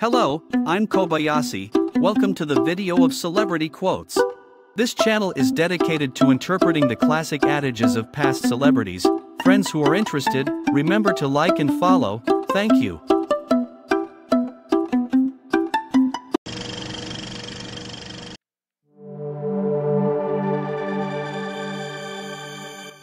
Hello, I'm Kobayashi. Welcome to the video of celebrity quotes. This channel is dedicated to interpreting the classic adages of past celebrities. Friends who are interested, remember to like and follow. Thank you.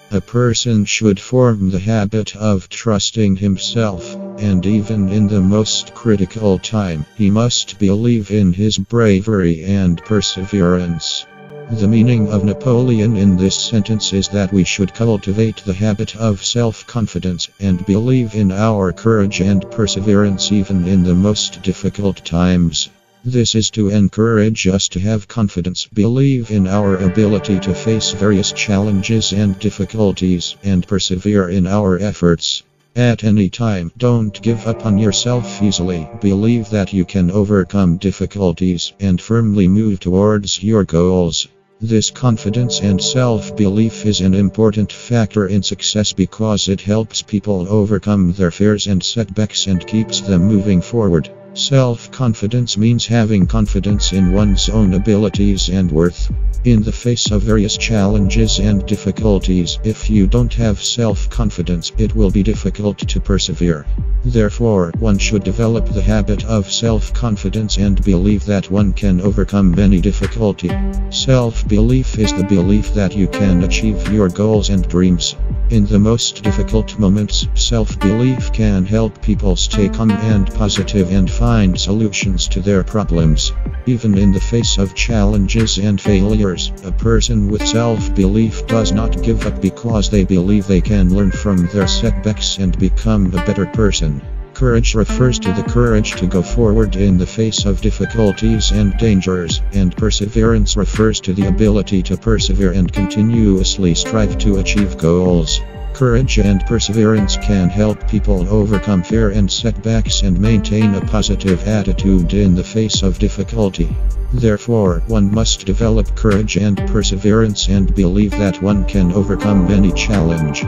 A person should form the habit of trusting himself, and even in the most critical time, he must believe in his bravery and perseverance. The meaning of Napoleon in this sentence is that we should cultivate the habit of self confidence and believe in our courage and perseverance even in the most difficult times. This is to encourage us to have confidence, believe in our ability to face various challenges and difficulties, and persevere in our efforts. At any time, don't give up on yourself easily. Believe that you can overcome difficulties and firmly move towards your goals. This confidence and self belief is an important factor in success because it helps people overcome their fears and setbacks and keeps them moving forward. Self confidence means having confidence in one's own abilities and worth. In the face of various challenges and difficulties, if you don't have self confidence, it will be difficult to persevere. Therefore, one should develop the habit of self confidence and believe that one can overcome any difficulty. Self belief is the belief that you can achieve your goals and dreams. In the most difficult moments, self belief can help people stay calm and positive and find solutions to their problems. Even in the face of challenges and failures, a person with self belief does not give up because they believe they can learn from their setbacks and become a better person. Courage refers to the courage to go forward in the face of difficulties and dangers, and perseverance refers to the ability to persevere and continuously strive to achieve goals. Courage and perseverance can help people overcome fear and setbacks and maintain a positive attitude in the face of difficulty. Therefore, one must develop courage and perseverance and believe that one can overcome any challenge.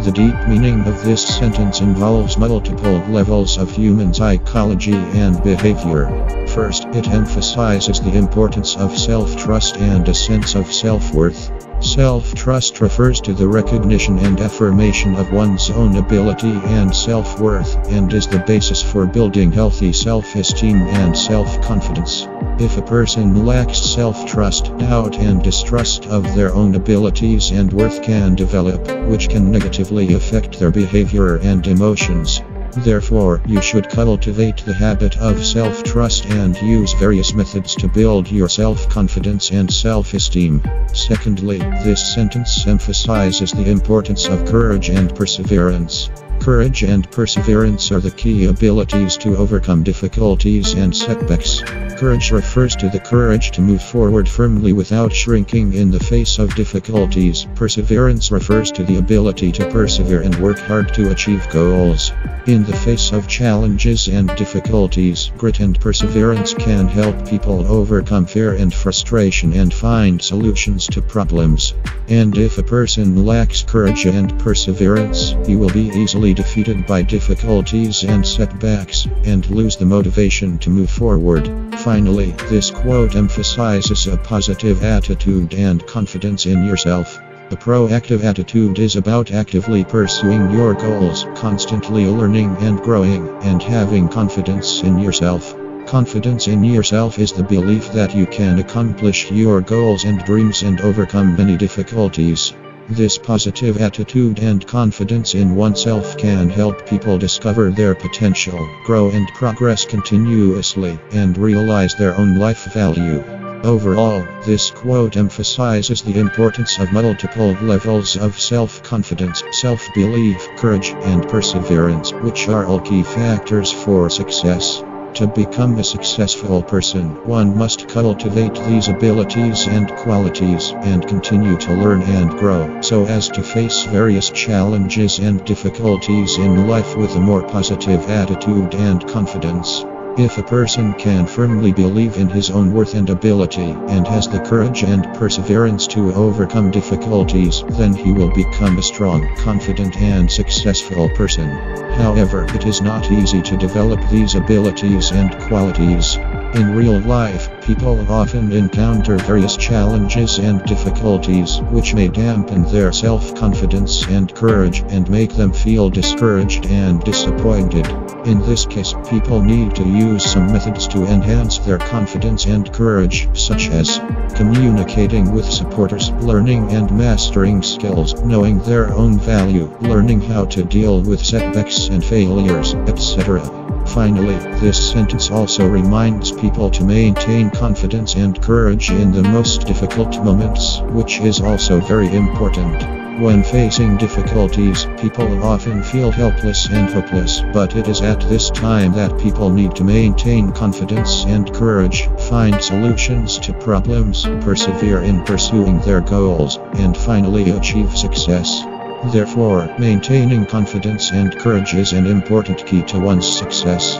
The deep meaning of this sentence involves multiple levels of human psychology and behavior. First, it emphasizes the importance of self trust and a sense of self worth. Self trust refers to the recognition and affirmation of one's own ability and self worth, and is the basis for building healthy self esteem and self confidence. If a person lacks self trust, doubt and distrust of their own abilities and worth can develop, which can negatively affect their behavior and emotions. Therefore, you should cultivate the habit of self trust and use various methods to build your self confidence and self esteem. Secondly, this sentence emphasizes the importance of courage and perseverance. Courage and perseverance are the key abilities to overcome difficulties and setbacks. Courage refers to the courage to move forward firmly without shrinking in the face of difficulties. Perseverance refers to the ability to persevere and work hard to achieve goals. In the face of challenges and difficulties, grit and perseverance can help people overcome fear and frustration and find solutions to problems. And if a person lacks courage and perseverance, he will be easily defeated by difficulties and setbacks, and lose the motivation to move forward. Finally, this quote emphasizes a positive attitude and confidence in yourself. A proactive attitude is about actively pursuing your goals, constantly learning and growing, and having confidence in yourself. Confidence in yourself is the belief that you can accomplish your goals and dreams and overcome many difficulties. This positive attitude and confidence in oneself can help people discover their potential, grow and progress continuously, and realize their own life value. Overall, this quote emphasizes the importance of multiple levels of self confidence, self belief, courage, and perseverance, which are all key factors for success. To become a successful person, one must cultivate these abilities and qualities and continue to learn and grow so as to face various challenges and difficulties in life with a more positive attitude and confidence. If a person can firmly believe in his own worth and ability and has the courage and perseverance to overcome difficulties, then he will become a strong, confident, and successful person. However, it is not easy to develop these abilities and qualities. In real life, people often encounter various challenges and difficulties which may dampen their self-confidence and courage and make them feel discouraged and disappointed. In this case, people need to use some methods to enhance their confidence and courage, such as communicating with supporters, learning and mastering skills, knowing their own value, learning how to deal with setbacks and failures, etc. Finally, this sentence also reminds people to maintain confidence and courage in the most difficult moments, which is also very important. When facing difficulties, people often feel helpless and hopeless, but it is at this time that people need to maintain confidence and courage, find solutions to problems, persevere in pursuing their goals, and finally achieve success. Therefore, maintaining confidence and courage is an important key to one's success.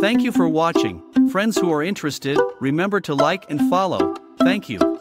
Thank you for watching. Friends who are interested, remember to like and follow. Thank you.